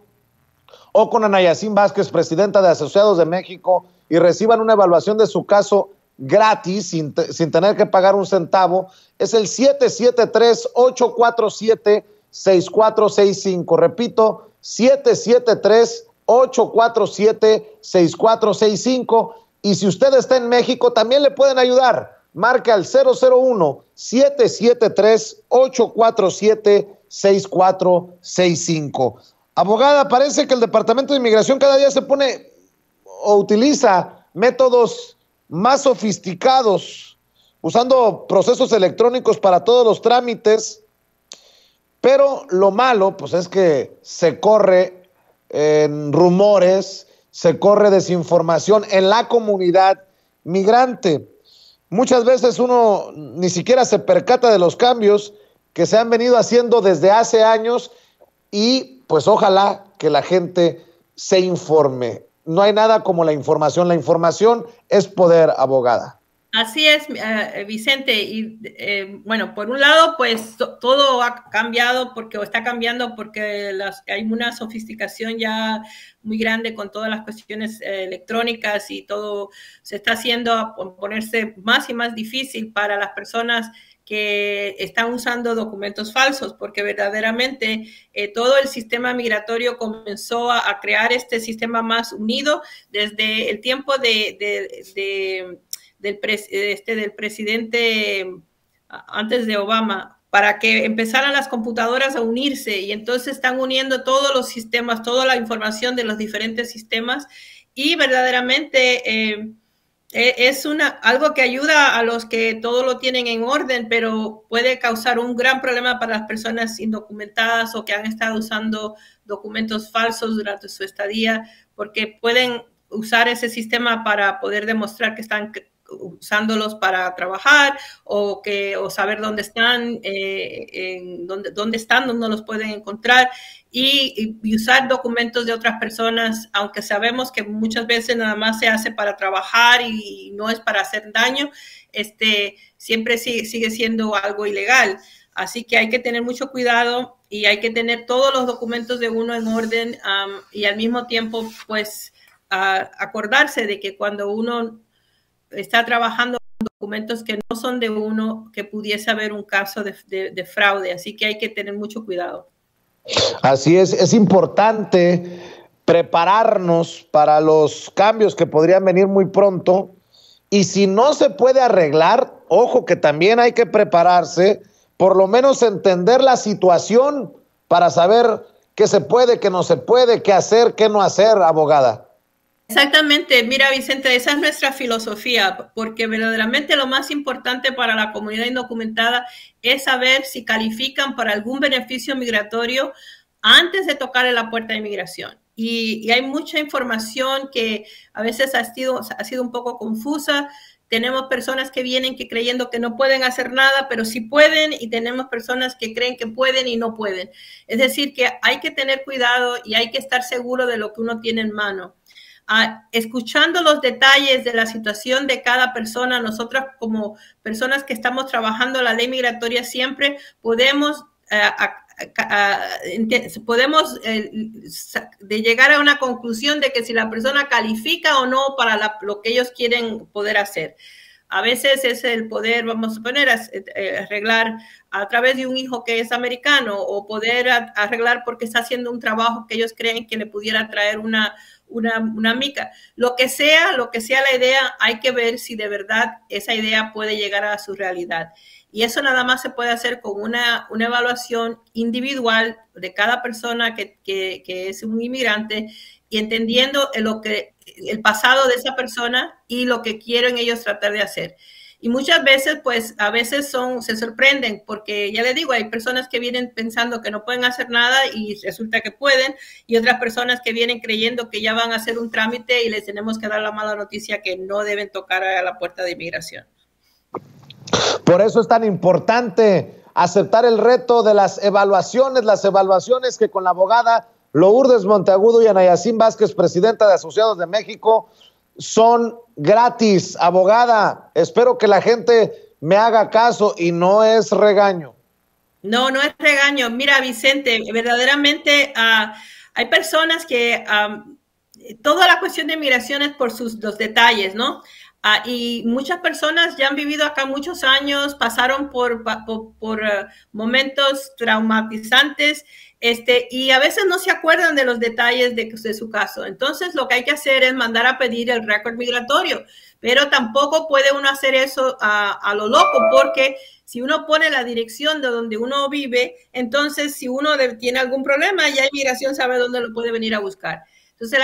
S1: o con Anayacín Vázquez, presidenta de Asociados de México, y reciban una evaluación de su caso gratis, sin, sin tener que pagar un centavo, es el 773-847-6465. Repito, 773 847-6465. Y si usted está en México, también le pueden ayudar. Marca al 001-773-847-6465. Abogada, parece que el Departamento de Inmigración cada día se pone o utiliza métodos más sofisticados, usando procesos electrónicos para todos los trámites, pero lo malo, pues es que se corre en rumores, se corre desinformación en la comunidad migrante. Muchas veces uno ni siquiera se percata de los cambios que se han venido haciendo desde hace años y pues ojalá que la gente se informe no hay nada como la información. La información es poder, abogada.
S5: Así es, eh, Vicente. Y eh, bueno, por un lado, pues todo ha cambiado porque o está cambiando porque hay una sofisticación ya muy grande con todas las cuestiones eh, electrónicas y todo se está haciendo a ponerse más y más difícil para las personas que están usando documentos falsos, porque verdaderamente eh, todo el sistema migratorio comenzó a, crear este sistema más unido desde el tiempo de, del, este, del presidente antes de Obama, para que empezaran las computadoras a unirse. Y entonces están uniendo todos los sistemas, toda la información de los diferentes sistemas. Y verdaderamente... Eh, es una, algo que ayuda a los que todo lo tienen en orden, pero puede causar un gran problema para las personas indocumentadas o que han estado usando documentos falsos durante su estadía, porque pueden usar ese sistema para poder demostrar que están usándolos para trabajar o que o saber dónde están, eh, en dónde, dónde están, dónde los pueden encontrar y, usar documentos de otras personas, aunque sabemos que muchas veces nada más se hace para trabajar y no es para hacer daño, este, siempre sigue, sigue siendo algo ilegal. Así que hay que tener mucho cuidado y hay que tener todos los documentos de uno en orden y al mismo tiempo, pues, acordarse de que cuando uno está trabajando con documentos que no son de uno, que pudiese haber un caso de fraude. Así que hay que tener mucho cuidado.
S1: Así es, es importante prepararnos para los cambios que podrían venir muy pronto. Y si no se puede arreglar, ojo que también hay que prepararse, por lo menos entender la situación para saber qué se puede, qué no se puede, qué hacer, qué no hacer, abogada.
S5: Exactamente, mira Vicente, esa es nuestra filosofía, porque verdaderamente lo más importante para la comunidad indocumentada es saber si califican para algún beneficio migratorio antes de tocar en la puerta de inmigración. Y, hay mucha información que a veces ha sido, ha sido un poco confusa. Tenemos personas que vienen que creyendo que no pueden hacer nada, pero sí pueden, y tenemos personas que creen que pueden y no pueden. Es decir, que hay que tener cuidado y hay que estar seguro de lo que uno tiene en mano escuchando los detalles de la situación de cada persona, nosotros como personas que estamos trabajando la ley migratoria siempre podemos... Eh, podemos eh, de llegar a una conclusión de que si la persona califica o no para lo que ellos quieren poder hacer. A veces es el poder, vamos a poner, eh, arreglar a través de un hijo que es americano o poder arreglar porque está haciendo un trabajo que ellos creen que le pudiera traer una, una, una mica. Lo que sea, lo que sea la idea, hay que ver si de verdad esa idea puede llegar a su realidad. Y eso nada más se puede hacer con una, una evaluación individual de cada persona que, que, que, es un inmigrante y entendiendo lo que, el pasado de esa persona y lo que quieren ellos tratar de hacer. Y muchas veces, pues a veces son, se sorprenden porque ya les digo, hay personas que vienen pensando que no pueden hacer nada y resulta que pueden, y otras personas que vienen creyendo que ya van a hacer un trámite y les tenemos que dar la mala noticia que no deben tocar a la puerta de inmigración.
S1: Por eso es tan importante aceptar el reto de las evaluaciones, las evaluaciones que con la abogada Lourdes Monteagudo y Anayacín Vázquez, presidenta de Asociados de México, son gratis, abogada. Espero que la gente me haga caso y no es regaño.
S5: No, no es regaño. Mira, Vicente, verdaderamente uh, hay personas que toda la cuestión de migración es por sus los detalles, ¿no? Ah, y muchas personas ya han vivido acá muchos años, pasaron por, eh, momentos traumatizantes este, y a veces no se acuerdan de los detalles de, su caso. Entonces, lo que hay que hacer es mandar a pedir el récord migratorio, pero tampoco puede uno hacer eso a, lo loco, porque si uno pone la dirección de donde uno vive, entonces si uno tiene algún problema, ya inmigración sabe dónde lo puede venir a buscar. Entonces,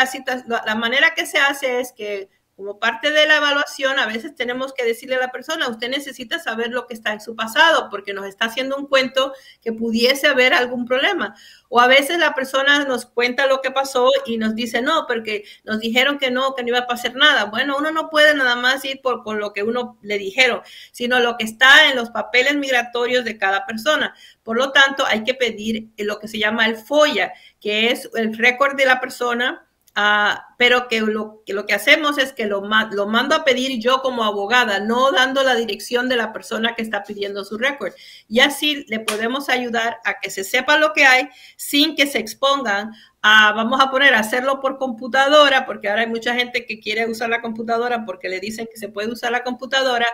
S5: la, la manera que se hace es que como parte de la evaluación, a veces tenemos que decirle a la persona, usted necesita saber lo que está en su pasado, porque nos está haciendo un cuento que pudiese haber algún problema. O a veces la persona nos cuenta lo que pasó y nos dice, no, porque nos dijeron que no, que no iba a pasar nada. Bueno, uno no puede nada más ir por con lo que uno le dijeron, sino lo que está en los papeles migratorios de cada persona. Por lo tanto, hay que pedir lo que se llama el FOIA, que es el récord de la persona Ah, pero que lo, que lo, hacemos es que lo, mando a pedir yo como abogada, no dando la dirección de la persona que está pidiendo su récord. Y así le podemos ayudar a que se sepa lo que hay sin que se expongan vamos a poner, hacerlo por computadora, porque ahora hay mucha gente que quiere usar la computadora porque le dicen que se puede usar la computadora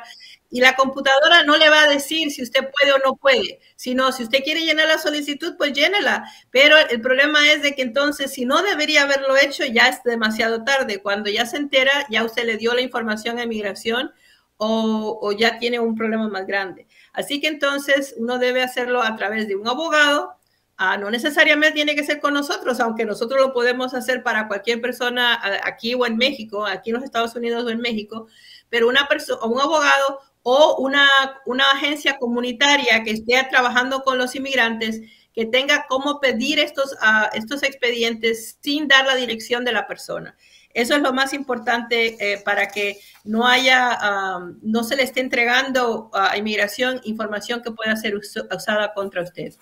S5: y la computadora no le va a decir si usted puede o no puede, sino si usted quiere llenar la solicitud, pues llénela. Pero el problema es de que entonces, si no debería haberlo hecho, ya es demasiado tarde. Cuando ya se entera, ya usted le dio la información a inmigración o, o ya tiene un problema más grande. Así que entonces uno debe hacerlo a través de un abogado Ah, no necesariamente tiene que ser con nosotros, aunque nosotros lo podemos hacer para cualquier persona aquí o en México, aquí en los Estados Unidos o en México, pero una persona, un abogado o una, una agencia comunitaria que esté trabajando con los inmigrantes, que tenga cómo pedir estos, uh, estos expedientes sin dar la dirección de la persona. Eso es lo más importante eh, para que no haya, no se le esté entregando a inmigración información que pueda ser usada contra usted.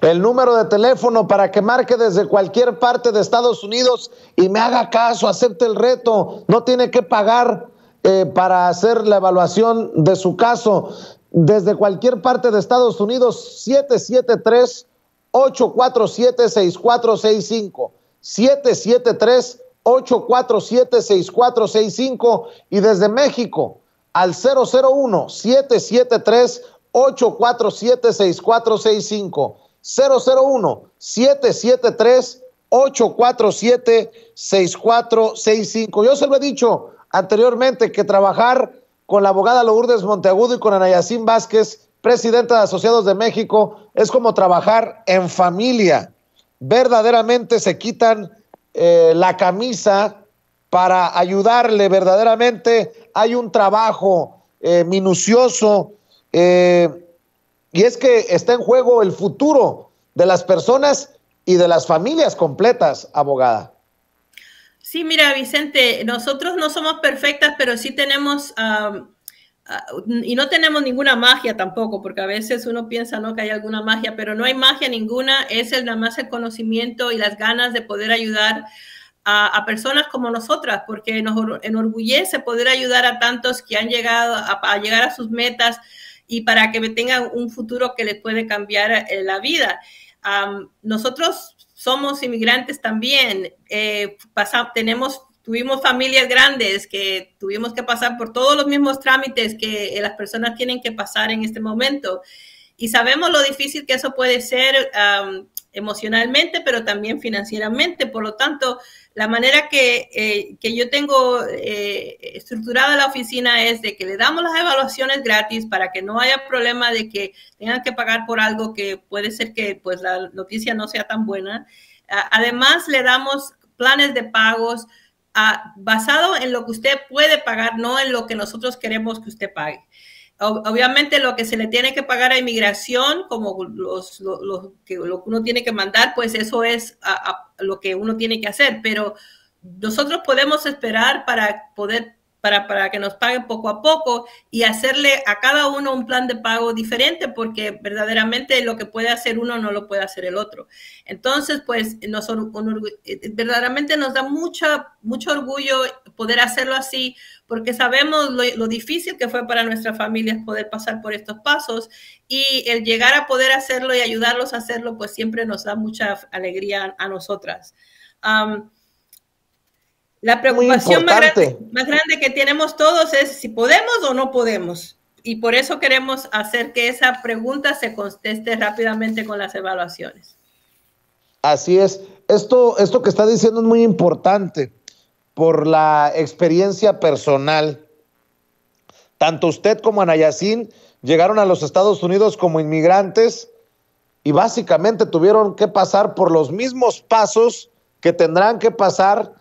S1: El número de teléfono para que marque desde cualquier parte de Estados Unidos y me haga caso, acepte el reto, no tiene que pagar eh, para hacer la evaluación de su caso. Desde cualquier parte de Estados Unidos, 773-847-6465. 773-847-6465 y desde México al 001 773 847-6465. 001-773-847-6465. Yo se lo he dicho anteriormente que trabajar con la abogada Lourdes Monteagudo y con Anayacín Vázquez, presidenta de Asociados de México, es como trabajar en familia. Verdaderamente se quitan eh, la camisa para ayudarle, verdaderamente hay un trabajo eh, minucioso eh, y es que está en juego el futuro de las personas y de las familias completas, abogada.
S5: Sí, mira, Vicente, nosotros no somos perfectas, pero sí tenemos, ah, y no tenemos ninguna magia tampoco, porque a veces uno piensa ¿no? que hay alguna magia, pero no hay magia ninguna, es el, nada más el conocimiento y las ganas de poder ayudar a, personas como nosotras, porque nos enorgullece poder ayudar a tantos que han llegado a llegar a sus metas y para que tengan un futuro que les puede cambiar eh, la vida. nosotros somos inmigrantes también, eh, tenemos, tuvimos familias grandes que tuvimos que pasar por todos los mismos trámites que eh, las personas tienen que pasar en este momento. Y sabemos lo difícil que eso puede ser emocionalmente, pero también financieramente. Por lo tanto, la manera que, eh, que yo tengo eh, estructurada la oficina es de que le damos las evaluaciones gratis para que no haya problema de que tengan que pagar por algo que puede ser que pues la noticia no sea tan buena. Además, le damos planes de pagos ah, basado en lo que usted puede pagar, no en lo que nosotros queremos que usted pague. Obviamente lo que se le tiene que pagar a inmigración, como los, lo, que, uno tiene que mandar, pues eso es lo que uno tiene que hacer, pero nosotros podemos esperar para poder para, para que nos paguen poco a poco y hacerle a cada uno un plan de pago diferente porque verdaderamente lo que puede hacer uno no lo puede hacer el otro. Entonces, pues nos, eh, verdaderamente nos da mucha, mucho orgullo poder hacerlo así porque sabemos lo, lo, difícil que fue para nuestras familias poder pasar por estos pasos y el llegar a poder hacerlo y ayudarlos a hacerlo, pues siempre nos da mucha alegría a nosotras. La preocupación más grande, más grande que tenemos todos es si podemos o no podemos. Y por eso queremos hacer que esa pregunta se conteste rápidamente con las evaluaciones.
S1: Así es. Esto, esto que está diciendo es muy importante por la experiencia personal. Tanto usted como Anayacín llegaron a los Estados Unidos como inmigrantes y básicamente tuvieron que pasar por los mismos pasos que tendrán que pasar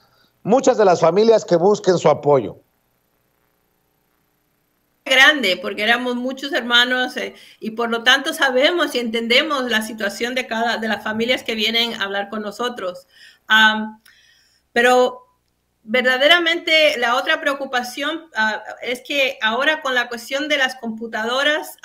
S1: muchas de las familias que busquen su apoyo
S5: grande porque éramos muchos hermanos eh, y por lo tanto sabemos y entendemos la situación de cada de las familias que vienen a hablar con nosotros. pero verdaderamente la otra preocupación ah, es que ahora con la cuestión de las computadoras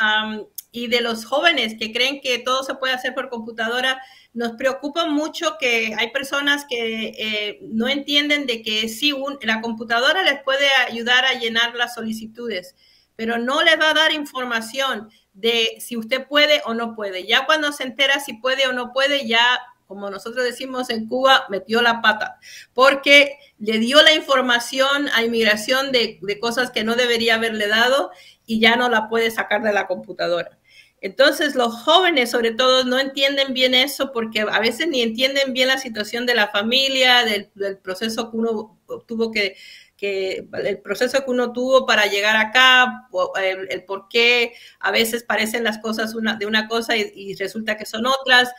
S5: y de los jóvenes que creen que todo se puede hacer por computadora, nos preocupa mucho que hay personas que eh, no entienden de que sí, la computadora les puede ayudar a llenar las solicitudes, pero no les va a dar información de si usted puede o no puede. Ya cuando se entera si puede o no puede, ya, como nosotros decimos en Cuba, metió la pata, porque le dio la información a inmigración de, de cosas que no debería haberle dado y ya no la puede sacar de la computadora. Entonces los jóvenes sobre todo no entienden bien eso porque a veces ni entienden bien la situación de la familia, del, proceso que uno tuvo que, el proceso que uno tuvo para llegar acá, el, por qué a veces parecen las cosas una, de una cosa y, resulta que son otras.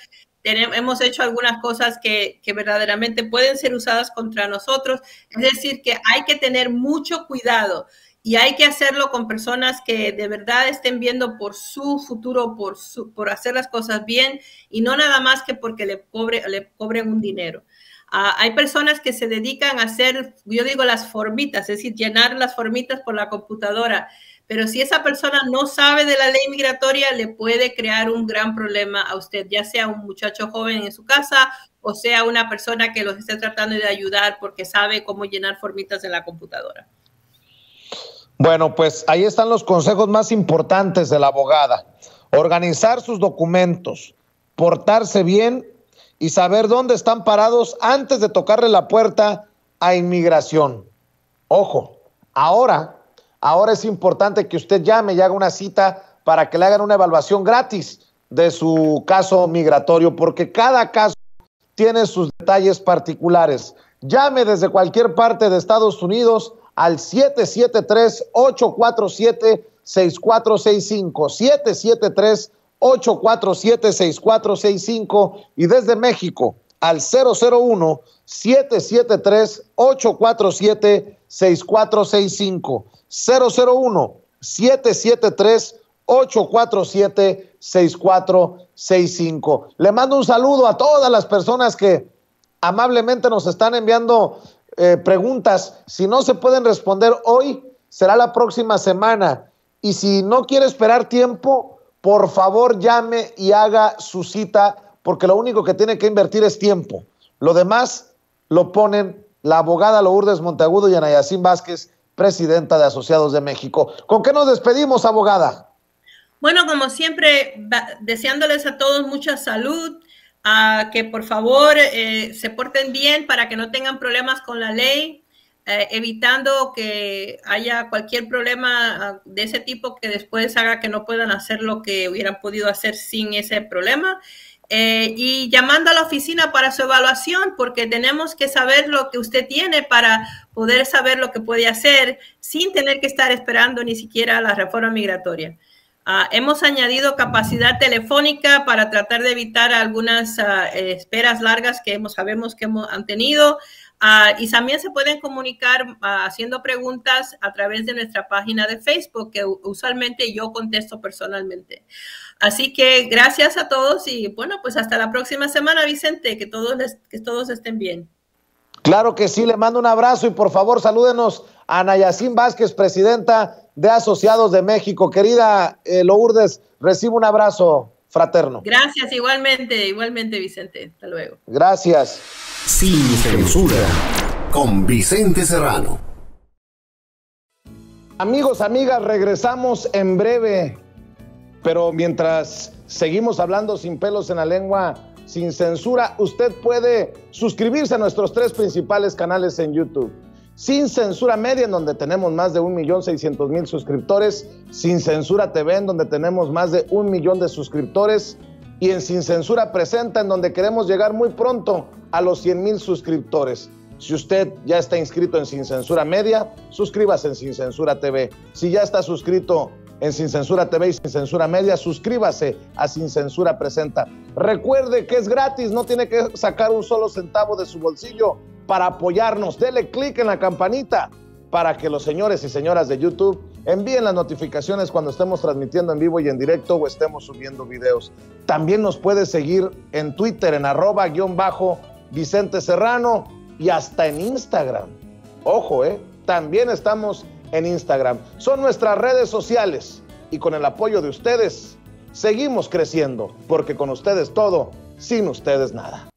S5: Hemos hecho algunas cosas que, que verdaderamente pueden ser usadas contra nosotros. Es decir, que hay que tener mucho cuidado y hay que hacerlo con personas que de verdad estén viendo por su futuro, por, su, por hacer las cosas bien y no nada más que porque le, cobre, le cobren un dinero. Ah, hay personas que se dedican a hacer, yo digo las formitas, es decir, llenar las formitas por la computadora, pero si esa persona no sabe de la ley migratoria, le puede crear un gran problema a usted, ya sea un muchacho joven en su casa o sea una persona que los esté tratando de ayudar porque sabe cómo llenar formitas en la computadora.
S1: Bueno, pues ahí están los consejos más importantes de la abogada. Organizar sus documentos, portarse bien y saber dónde están parados antes de tocarle la puerta a inmigración. Ojo, ahora, ahora es importante que usted llame y haga una cita para que le hagan una evaluación gratis de su caso migratorio, porque cada caso tiene sus detalles particulares. Llame desde cualquier parte de Estados Unidos al 773-847-6465. 773-847-6465 y desde México al 001-773-847-6465. 001-773-847-6465. Le mando un saludo a todas las personas que amablemente nos están enviando eh, preguntas. Si no se pueden responder hoy, será la próxima semana. Y si no quiere esperar tiempo, por favor llame y haga su cita, porque lo único que tiene que invertir es tiempo. Lo demás lo ponen la abogada Lourdes Monteagudo y Anayacín Vázquez, presidenta de Asociados de México. ¿Con qué nos despedimos, abogada?
S5: Bueno, como siempre, deseándoles a todos mucha salud, a que por favor eh, se porten bien para que no tengan problemas con la ley, eh, evitando que haya cualquier problema ah, de ese tipo que después haga que no puedan hacer lo que hubieran podido hacer sin ese problema. Eh, y llamando a la oficina para su evaluación, porque tenemos que saber lo que usted tiene para poder saber lo que puede hacer sin tener que estar esperando ni siquiera la reforma migratoria. Ah, hemos añadido capacidad telefónica para tratar de evitar algunas ah, esperas largas que hemos, sabemos que hemos, han tenido. Ah, y también se pueden comunicar haciendo preguntas a través de nuestra página de Facebook, que usualmente yo contesto personalmente. Así que gracias a todos y bueno, pues hasta la próxima semana, Vicente, que todos, que todos estén bien.
S1: Claro que sí, le mando un abrazo y por favor salúdenos a Nayacín Vázquez, presidenta de Asociados de México. Querida eh, Lourdes, recibo un abrazo fraterno.
S5: Gracias, igualmente, igualmente, Vicente. Hasta luego.
S1: Gracias.
S4: Sin censura, con Vicente Serrano.
S1: Amigos, amigas, regresamos en breve, pero mientras seguimos hablando sin pelos en la lengua, sin censura, usted puede suscribirse a nuestros tres principales canales en YouTube. Sin Censura Media, en donde tenemos más de 1.600.000 suscriptores. Sin Censura TV, en donde tenemos más de un millón de suscriptores. Y en Sin Censura Presenta, en donde queremos llegar muy pronto a los 100.000 suscriptores. Si usted ya está inscrito en Sin Censura Media, suscríbase en Sin Censura TV. Si ya está suscrito en Sin Censura TV y Sin Censura Media, suscríbase a Sin Censura Presenta. Recuerde que es gratis, no tiene que sacar un solo centavo de su bolsillo para apoyarnos. Dele clic en la campanita para que los señores y señoras de YouTube envíen las notificaciones cuando estemos transmitiendo en vivo y en directo o estemos subiendo videos. También nos puede seguir en Twitter en arroba guion bajo Vicente Serrano y hasta en Instagram. Ojo, ¿eh? También estamos en Instagram. Son nuestras redes sociales y con el apoyo de ustedes seguimos creciendo, porque con ustedes todo, sin ustedes nada.